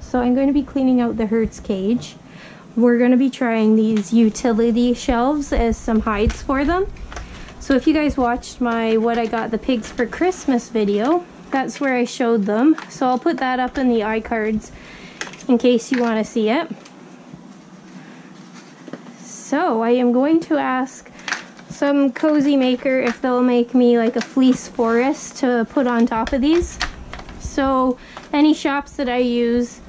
So I'm going to be cleaning out the Hertz cage. We're going to be trying these utility shelves as some hides for them. So if you guys watched my what I got the pigs for Christmas video, that's where I showed them. So I'll put that up in the iCards in case you want to see it. So I am going to ask some cozy maker if they'll make me like a fleece forest to put on top of these. So any shops that I use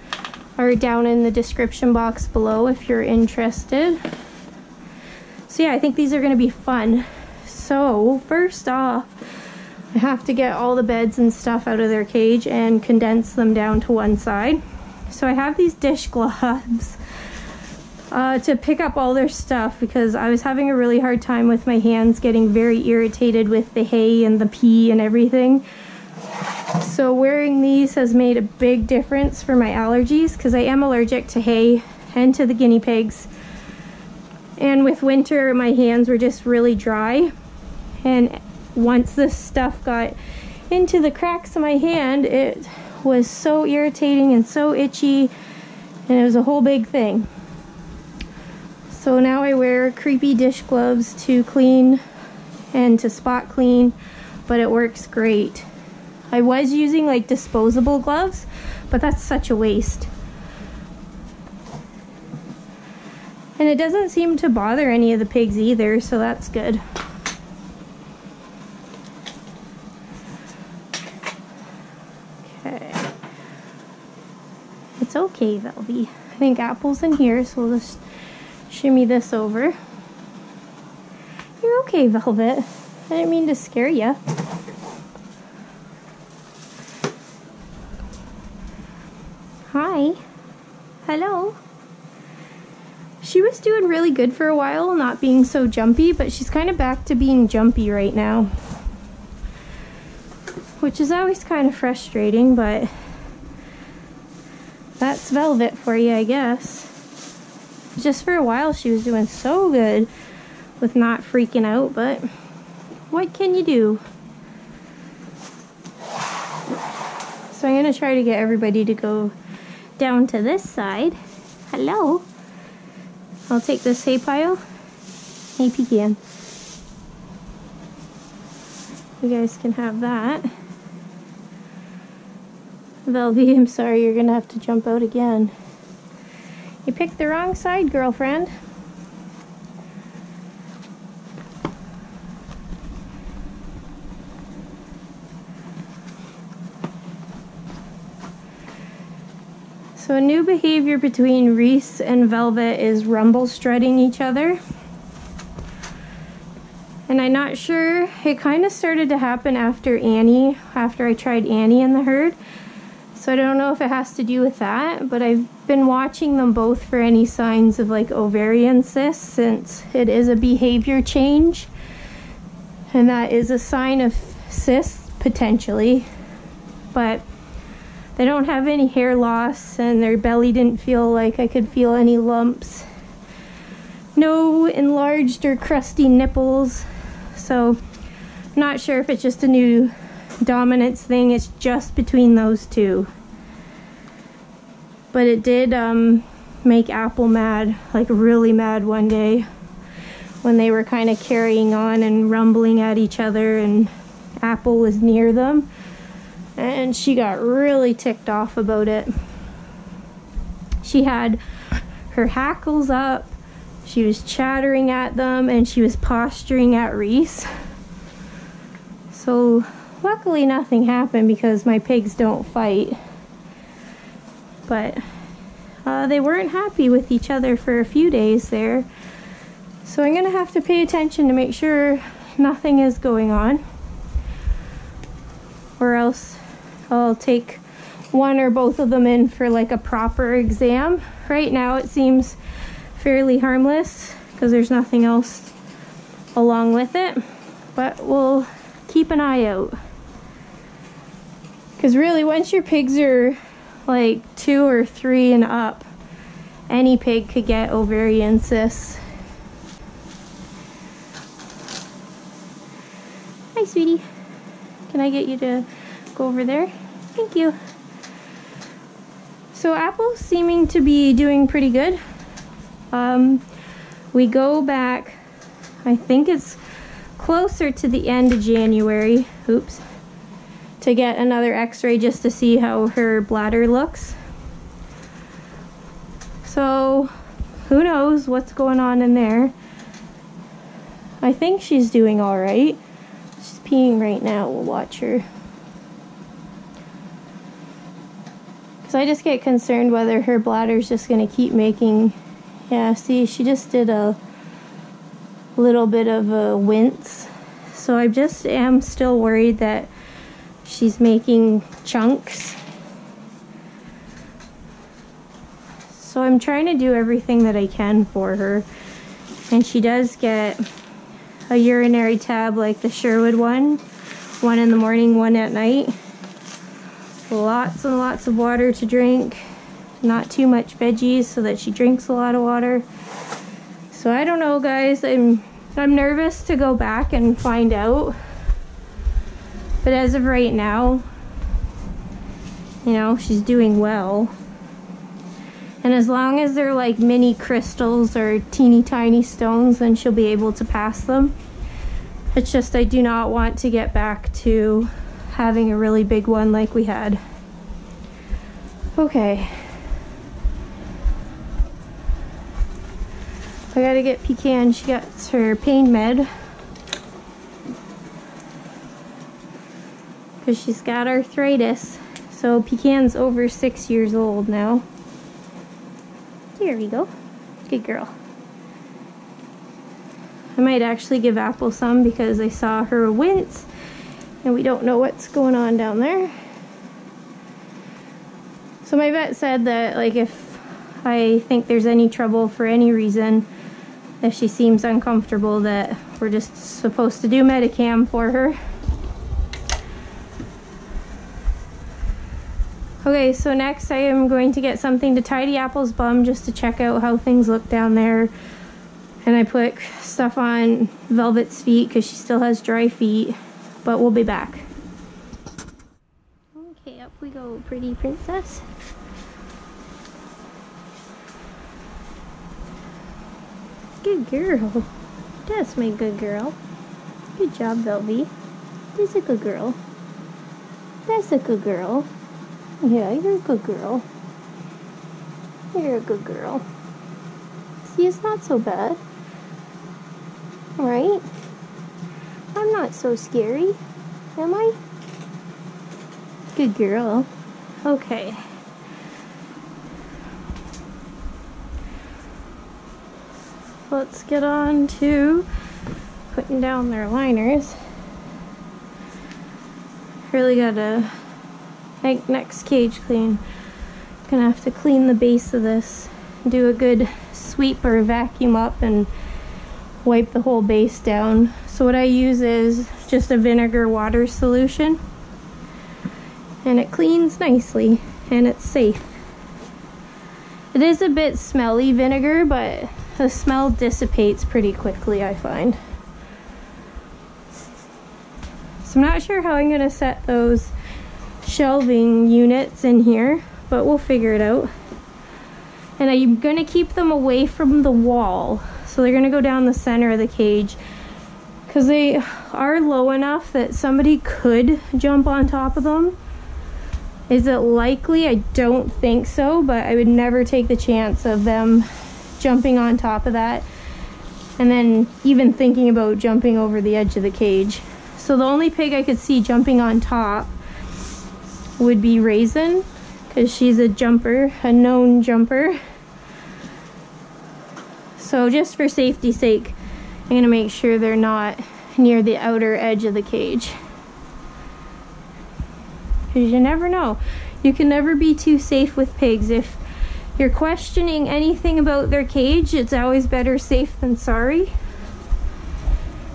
are down in the description box below if you're interested. So yeah, I think these are going to be fun. So first off, I have to get all the beds and stuff out of their cage and condense them down to one side. So I have these dish gloves uh, to pick up all their stuff because I was having a really hard time with my hands getting very irritated with the hay and the pee and everything. So wearing these has made a big difference for my allergies because I am allergic to hay and to the guinea pigs. And with winter, my hands were just really dry. And once this stuff got into the cracks of my hand, it was so irritating and so itchy. And it was a whole big thing. So now I wear creepy dish gloves to clean and to spot clean, but it works great. I was using like disposable gloves, but that's such a waste. And it doesn't seem to bother any of the pigs either, so that's good. Okay. It's okay, Velvy. I think Apple's in here, so we'll just shimmy this over. You're okay, Velvet. I didn't mean to scare you. Hi. Hello. She was doing really good for a while, not being so jumpy, but she's kind of back to being jumpy right now. Which is always kind of frustrating, but that's Velvet for you, I guess. Just for a while, she was doing so good with not freaking out, but what can you do? So I'm going to try to get everybody to go down to this side. Hello. I'll take this hay pile. Hey pecan. You guys can have that. Velvy, I'm sorry, you're gonna have to jump out again. You picked the wrong side, girlfriend. So a new behavior between Reese and Velvet is rumble strutting each other. And I'm not sure, it kind of started to happen after Annie, after I tried Annie in the herd. So I don't know if it has to do with that, but I've been watching them both for any signs of like ovarian cysts since it is a behavior change. And that is a sign of cysts potentially. But they don't have any hair loss and their belly didn't feel like I could feel any lumps. No enlarged or crusty nipples. So not sure if it's just a new dominance thing. It's just between those two. But it did um, make Apple mad, like really mad one day when they were kind of carrying on and rumbling at each other and Apple was near them and she got really ticked off about it. She had her hackles up, she was chattering at them, and she was posturing at Reese. So, luckily, nothing happened because my pigs don't fight. But uh, they weren't happy with each other for a few days there. So, I'm going to have to pay attention to make sure nothing is going on. Or else I'll take one or both of them in for like a proper exam. Right now it seems fairly harmless because there's nothing else along with it, but we'll keep an eye out. Because really, once your pigs are like two or three and up, any pig could get ovarian cysts. Hi, sweetie. Can I get you to go over there? Thank you. So Apple's seeming to be doing pretty good. Um, we go back, I think it's closer to the end of January, oops, to get another x-ray just to see how her bladder looks. So who knows what's going on in there. I think she's doing all right. She's peeing right now. We'll watch her. Because I just get concerned whether her bladder's just going to keep making... Yeah, see, she just did a little bit of a wince. So I just am still worried that she's making chunks. So I'm trying to do everything that I can for her. And she does get a urinary tab like the Sherwood one. One in the morning, one at night. Lots and lots of water to drink. Not too much veggies so that she drinks a lot of water. So I don't know guys, I'm I'm nervous to go back and find out. But as of right now, you know, she's doing well. And as long as they're like mini crystals or teeny tiny stones, then she'll be able to pass them. It's just I do not want to get back to having a really big one like we had. Okay. I gotta get Pecan, she gets her pain med. Because she's got arthritis. So Pecan's over six years old now. Here we go. Good girl. I might actually give Apple some because I saw her wince and we don't know what's going on down there. So my vet said that like if I think there's any trouble for any reason, if she seems uncomfortable that we're just supposed to do Metacam for her. Okay, so next I am going to get something to tidy Apple's bum just to check out how things look down there. And I put stuff on Velvet's feet because she still has dry feet. But we'll be back. Okay, up we go, pretty princess. Good girl. That's my good girl. Good job, Velvy. That's a good girl. That's a good girl. Yeah, you're a good girl. You're a good girl. See, it's not so bad. Right? Not so scary. Am I? Good girl. Okay. Let's get on to putting down their liners. Really gotta like next cage clean. Gonna have to clean the base of this. Do a good sweep or vacuum up and wipe the whole base down. So what I use is just a vinegar water solution. And it cleans nicely and it's safe. It is a bit smelly vinegar, but the smell dissipates pretty quickly, I find. So I'm not sure how I'm gonna set those shelving units in here, but we'll figure it out. And I'm gonna keep them away from the wall. So they're gonna go down the center of the cage because they are low enough that somebody could jump on top of them. Is it likely? I don't think so, but I would never take the chance of them jumping on top of that and then even thinking about jumping over the edge of the cage. So the only pig I could see jumping on top would be Raisin because she's a jumper, a known jumper. So just for safety's sake, I'm to make sure they're not near the outer edge of the cage. Because you never know. You can never be too safe with pigs. If you're questioning anything about their cage, it's always better safe than sorry.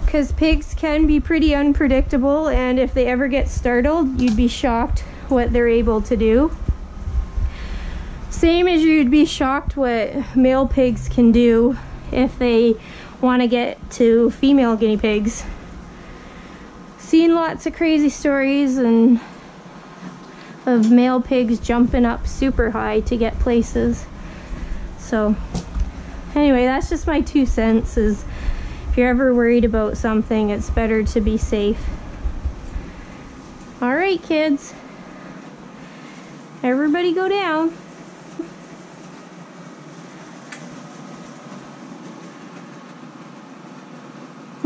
Because pigs can be pretty unpredictable, and if they ever get startled, you'd be shocked what they're able to do. Same as you'd be shocked what male pigs can do if they want to get to female guinea pigs. Seen lots of crazy stories and of male pigs jumping up super high to get places. So anyway, that's just my two cents is if you're ever worried about something, it's better to be safe. All right, kids. Everybody go down.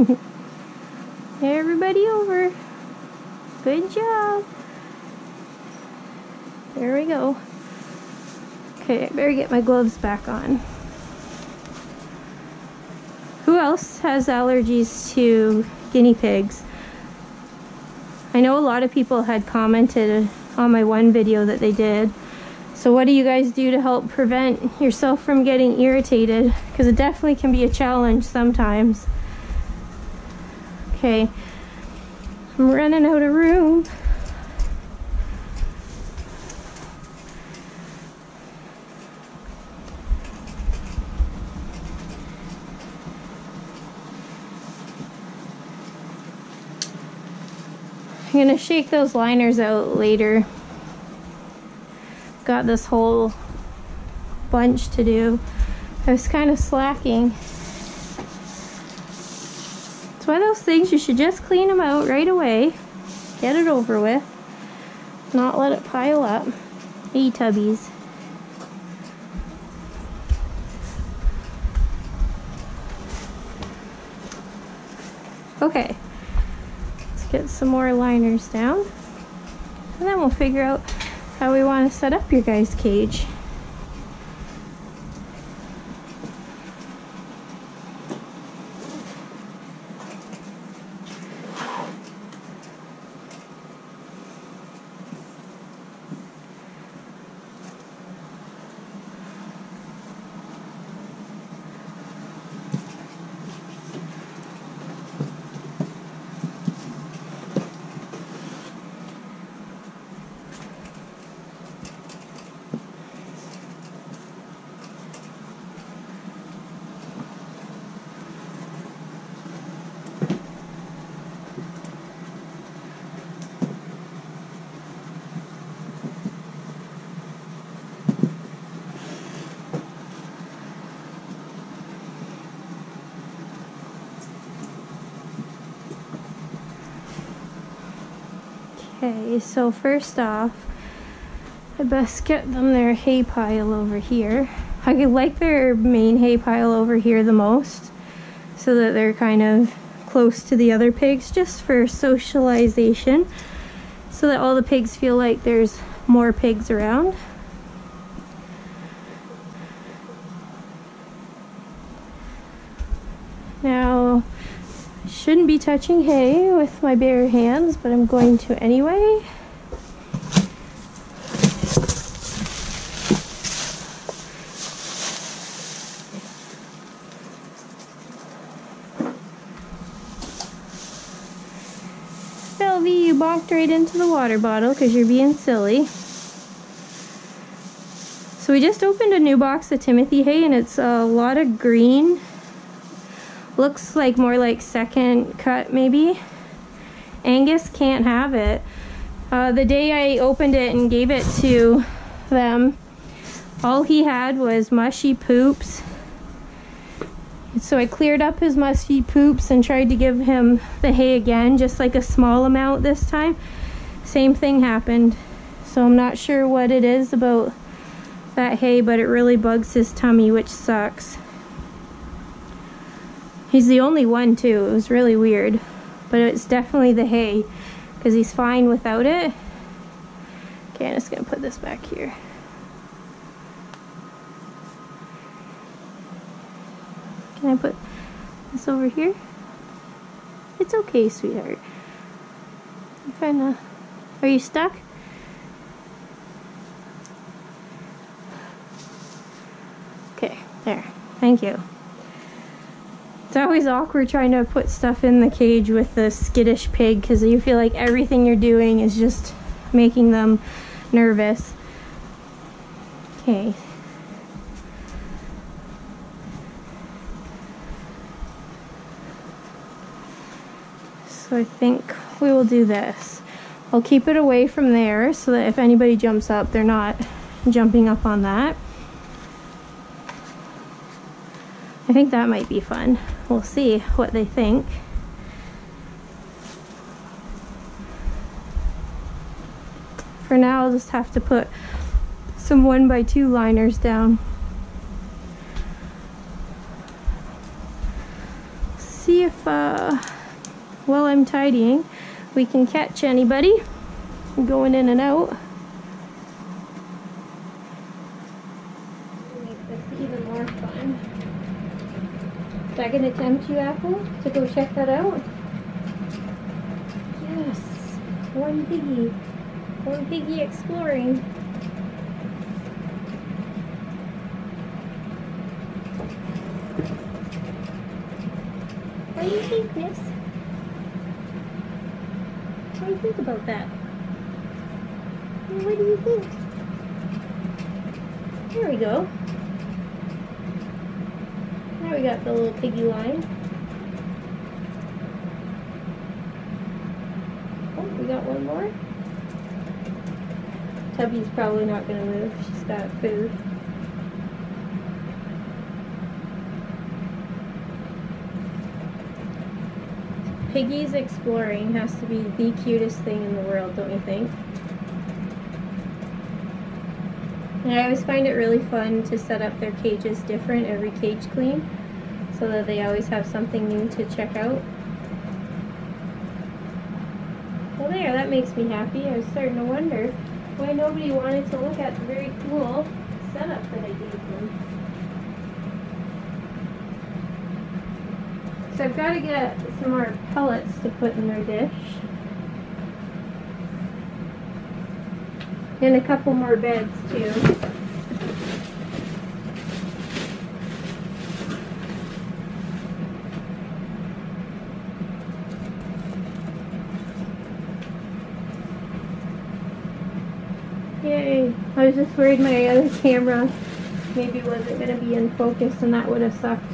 Everybody over. Good job. There we go. Okay, I better get my gloves back on. Who else has allergies to guinea pigs? I know a lot of people had commented on my one video that they did. So what do you guys do to help prevent yourself from getting irritated? Because it definitely can be a challenge sometimes. Okay, I'm running out of room. I'm gonna shake those liners out later. Got this whole bunch to do. I was kind of slacking. One of those things you should just clean them out right away. Get it over with. Not let it pile up. E tubbies. Okay Let's get some more liners down. And then we'll figure out how we want to set up your guys' cage. Okay, so first off, I best get them their hay pile over here. I like their main hay pile over here the most, so that they're kind of close to the other pigs, just for socialization, so that all the pigs feel like there's more pigs around. Now, Shouldn't be touching hay with my bare hands, but I'm going to anyway. Sylvie, you bonked right into the water bottle because you're being silly. So we just opened a new box of Timothy hay and it's a lot of green Looks like more like second cut maybe. Angus can't have it. Uh, the day I opened it and gave it to them, all he had was mushy poops. So I cleared up his mushy poops and tried to give him the hay again, just like a small amount this time. Same thing happened. So I'm not sure what it is about that hay, but it really bugs his tummy, which sucks. He's the only one too. It was really weird. But it's definitely the hay because he's fine without it. Okay, I'm just going to put this back here. Can I put this over here? It's okay, sweetheart. I'm to... Are you stuck? Okay, there. Thank you. It's always awkward trying to put stuff in the cage with the skittish pig because you feel like everything you're doing is just making them nervous. Okay. So I think we will do this. I'll keep it away from there so that if anybody jumps up, they're not jumping up on that. I think that might be fun. We'll see what they think. For now, I'll just have to put some one by two liners down. See if, uh, while I'm tidying, we can catch anybody going in and out. Make this even more fun. Second tempt you Apple, to go check that out? Yes, one piggy. One piggy exploring. What do you think, miss? What do you think about that? What do you think? There we go. We got the little piggy line. Oh, we got one more. Tubby's probably not gonna move. She's got food. Piggies exploring has to be the cutest thing in the world, don't you think? And I always find it really fun to set up their cages different every cage clean so that they always have something new to check out. Well there, that makes me happy. I was starting to wonder why nobody wanted to look at the very cool setup that I gave them. So I've got to get some more pellets to put in their dish. And a couple more beds too. Yay! I was just worried my other camera maybe wasn't going to be in focus and that would have sucked.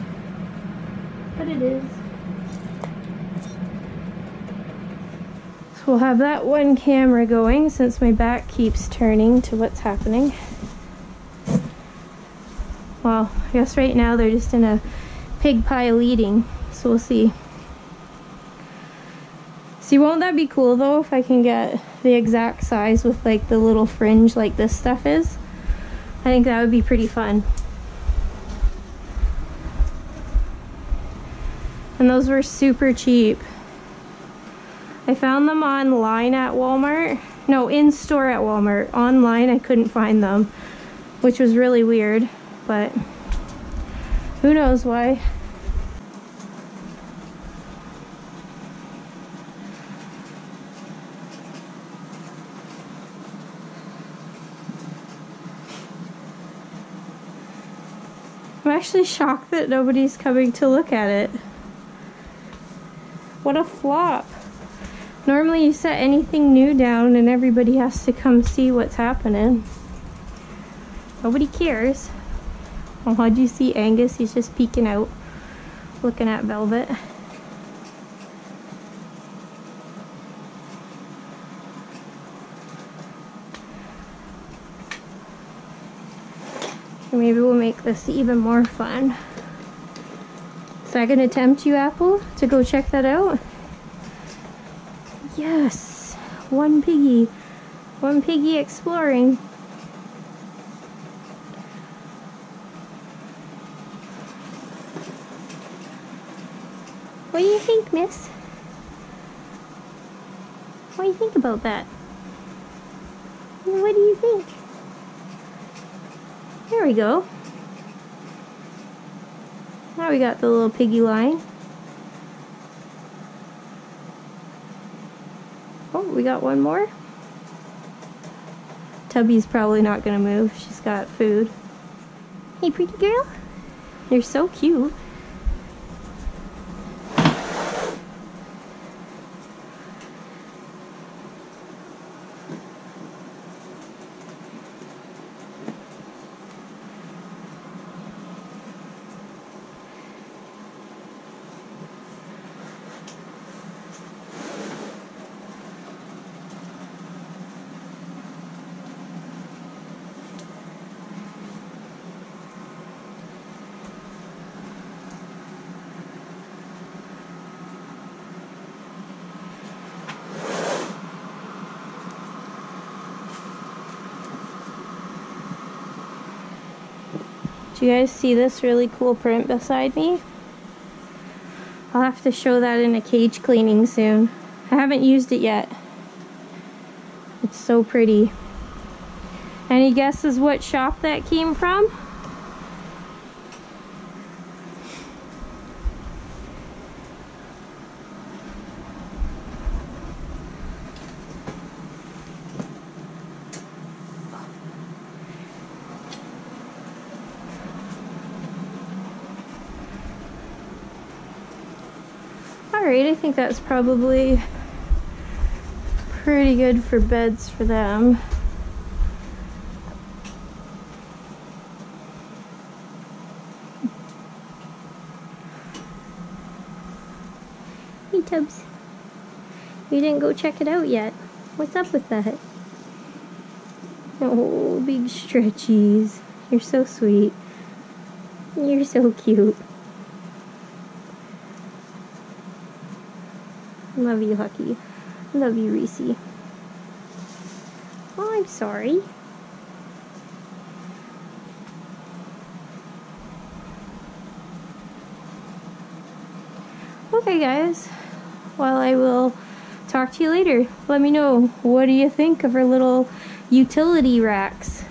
But it is. So we'll have that one camera going since my back keeps turning to what's happening. Well, I guess right now they're just in a pig pile eating, so we'll see. See, won't that be cool though if I can get the exact size with like the little fringe like this stuff is? I think that would be pretty fun. And those were super cheap. I found them online at Walmart. No, in store at Walmart. Online, I couldn't find them, which was really weird, but who knows why. Actually shocked that nobody's coming to look at it. What a flop. Normally you set anything new down and everybody has to come see what's happening. Nobody cares. Well, how'd you see Angus? He's just peeking out, looking at Velvet. Maybe we'll make this even more fun. Second attempt, you Apple, to go check that out? Yes, one piggy. One piggy exploring. What do you think, miss? What do you think about that? What do you think? There we go. Now we got the little piggy line. Oh, we got one more. Tubby's probably not gonna move. She's got food. Hey, pretty girl. You're so cute. Do you guys see this really cool print beside me? I'll have to show that in a cage cleaning soon. I haven't used it yet. It's so pretty. Any guesses what shop that came from? Alright, I that's probably pretty good for beds for them. Hey Tubbs. You didn't go check it out yet. What's up with that? Oh, big stretchies. You're so sweet. You're so cute. Love you, Hucky. Love you, Reese. Oh, I'm sorry. Okay, guys. Well, I will talk to you later. Let me know what do you think of our little utility racks.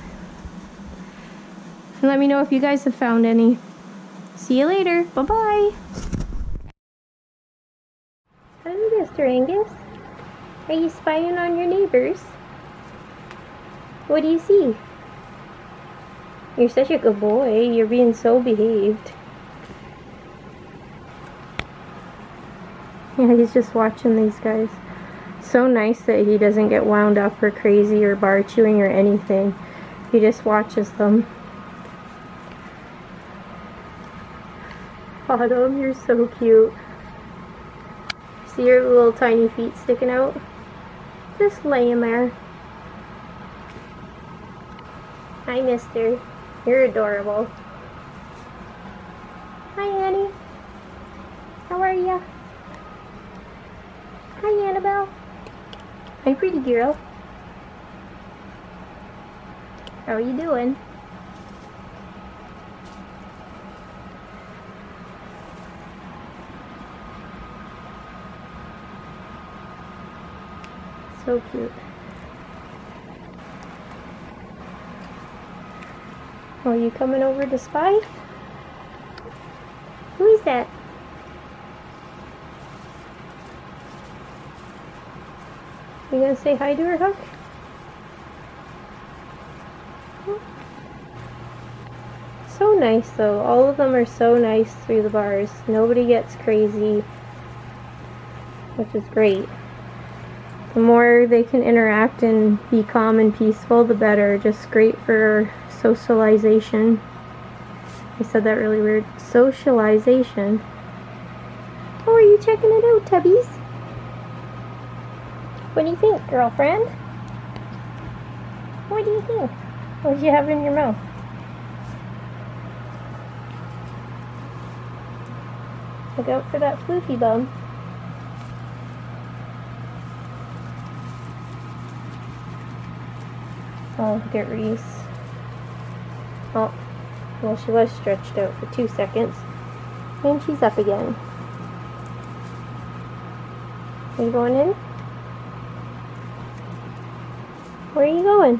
And let me know if you guys have found any. See you later. Bye-bye. Mr. Angus. Are you spying on your neighbors? What do you see? You're such a good boy. You're being so behaved. Yeah, he's just watching these guys. So nice that he doesn't get wound up or crazy or bar chewing or anything. He just watches them. Autumn, you're so cute. See your little tiny feet sticking out? Just laying there. Hi, mister. You're adorable. Hi, Annie. How are ya? Hi, Annabelle. Hi, pretty girl. How are you doing? So cute. Are you coming over to spy? Who is that? You gonna say hi to her, Huck? So nice though. All of them are so nice through the bars. Nobody gets crazy, which is great. The more they can interact and be calm and peaceful, the better. Just great for socialization. I said that really weird. Socialization. Oh, are you checking it out, Tubbies? What do you think, girlfriend? What do you think? What do you have in your mouth? Look out for that floofy bum. Oh, look at Reese. Oh, well, she was stretched out for two seconds. And she's up again. Are you going in? Where are you going?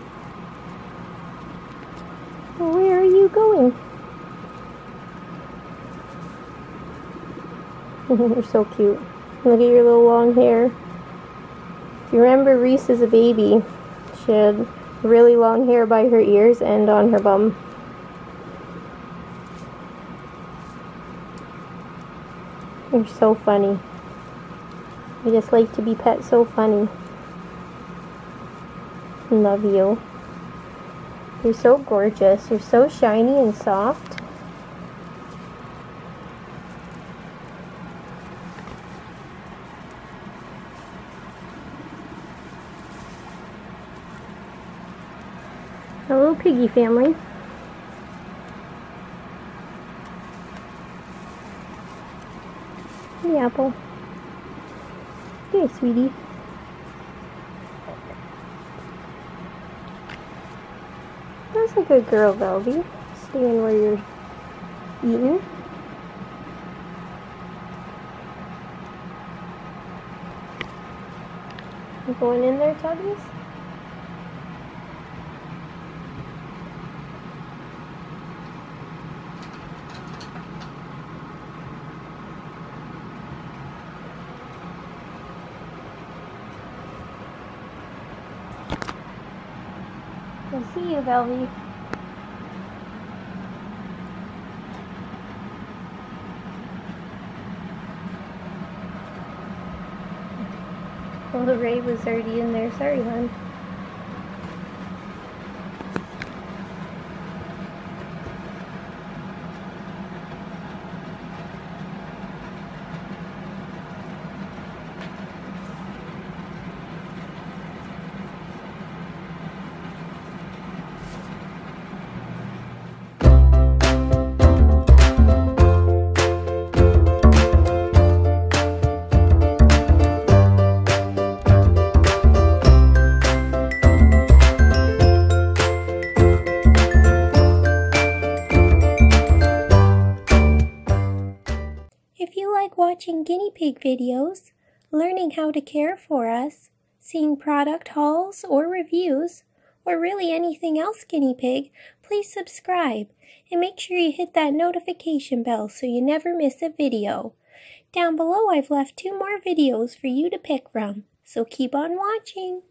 Where are you going? You're so cute. Look at your little long hair. If you remember Reese as a baby, she had really long hair by her ears and on her bum. You're so funny. You just like to be pet so funny. Love you. You're so gorgeous. You're so shiny and soft. Hello, piggy family. The apple. Hey, sweetie. That's a good girl, Velvy. Staying where you're eaten. You going in there, Tubbies? You, Velvy. Well, the ray was already in there. Sorry, hon. Watching guinea pig videos, learning how to care for us, seeing product hauls or reviews, or really anything else guinea pig, please subscribe and make sure you hit that notification bell so you never miss a video. Down below I've left two more videos for you to pick from, so keep on watching.